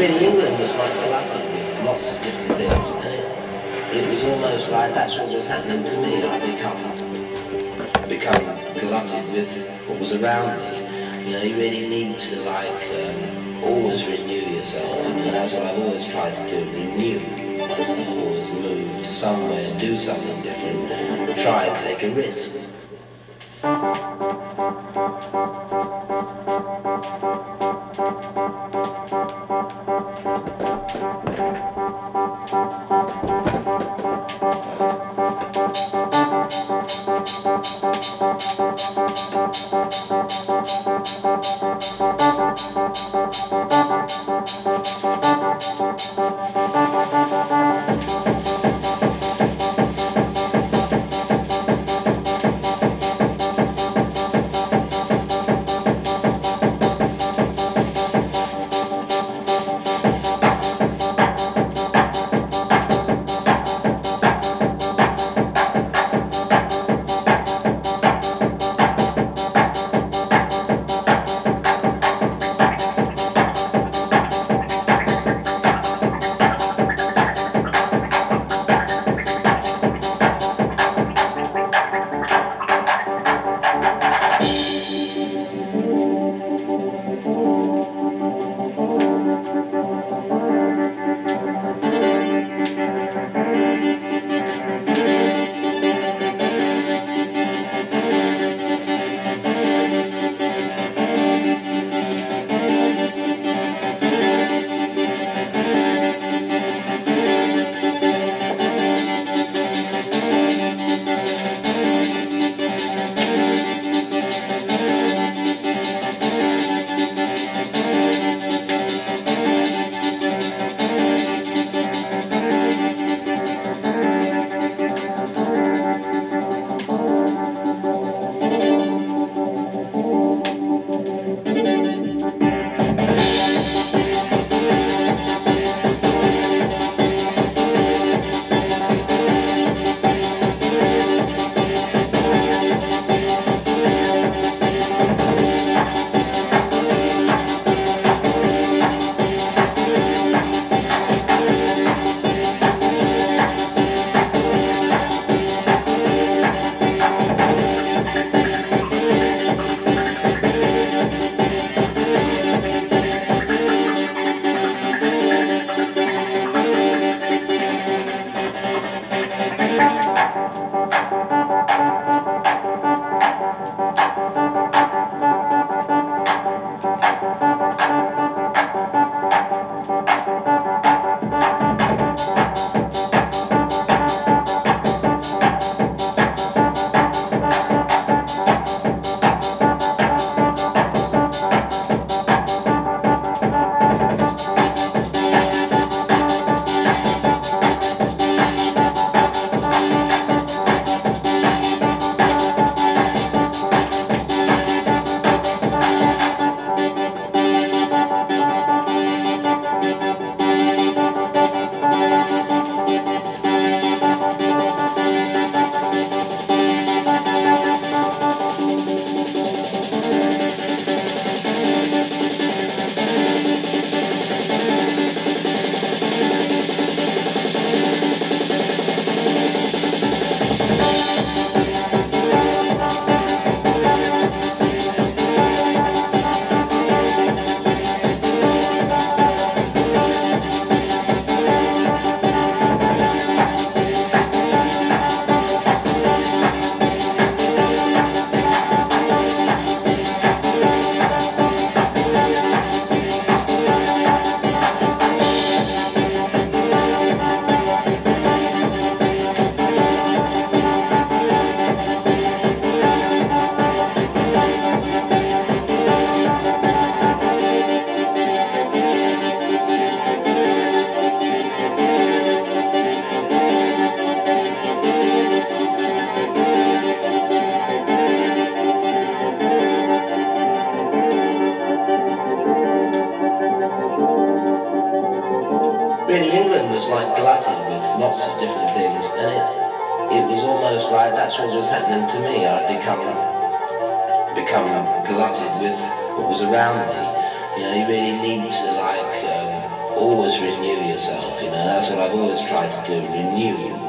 in England was like a lot of lots of different things. And it, was almost like that's what was happening to me. I become become glutted with what was around me. You know, you really need to like um, always renew yourself, and that's what I've always tried to do: renew. Always move to somewhere, do something different, try and take a risk. really England was like glutted with lots of different things and it, it was almost like that's what was happening to me. I'd become, become glutted with what was around me. You know, you really need to like um, always renew yourself, you know, that's what I've always tried to do, renew you.